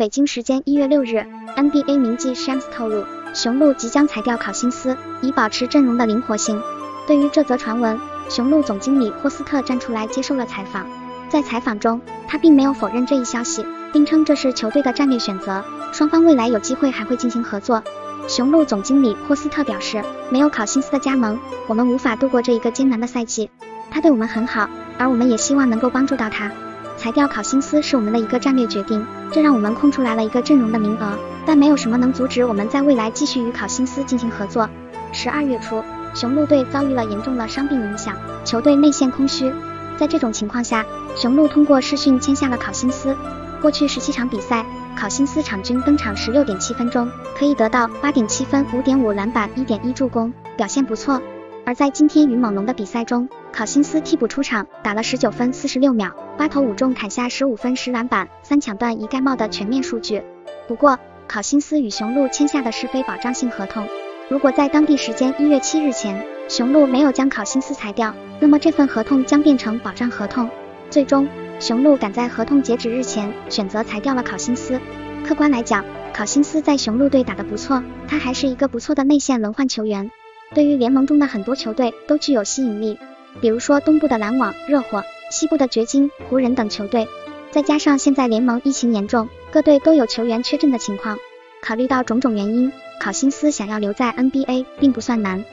北京时间一月六日，NBA 名记 Shams 透露，雄鹿即将裁掉考辛斯，以保持阵容的灵活性。对于这则传闻，雄鹿总经理霍斯特站出来接受了采访。在采访中，他并没有否认这一消息，并称这是球队的战略选择，双方未来有机会还会进行合作。雄鹿总经理霍斯特表示，没有考辛斯的加盟，我们无法度过这一个艰难的赛季。他对我们很好，而我们也希望能够帮助到他。裁掉考辛斯是我们的一个战略决定，这让我们空出来了一个阵容的名额，但没有什么能阻止我们在未来继续与考辛斯进行合作。十二月初，雄鹿队遭遇了严重的伤病影响，球队内线空虚。在这种情况下，雄鹿通过试训签下了考辛斯。过去十七场比赛，考辛斯场均登场十六点七分钟，可以得到八点七分、五点五篮板、一点一助攻，表现不错。而在今天与猛龙的比赛中，考辛斯替补出场，打了十九分四十六秒，八投五中，砍下十五分十篮板三抢断一盖帽的全面数据。不过，考辛斯与雄鹿签下的是非保障性合同，如果在当地时间一月七日前，雄鹿没有将考辛斯裁掉，那么这份合同将变成保障合同。最终，雄鹿赶在合同截止日前选择裁掉了考辛斯。客观来讲，考辛斯在雄鹿队打得不错，他还是一个不错的内线轮换球员。对于联盟中的很多球队都具有吸引力，比如说东部的篮网、热火，西部的掘金、湖人等球队。再加上现在联盟疫情严重，各队都有球员缺阵的情况。考虑到种种原因，考辛斯想要留在 NBA 并不算难。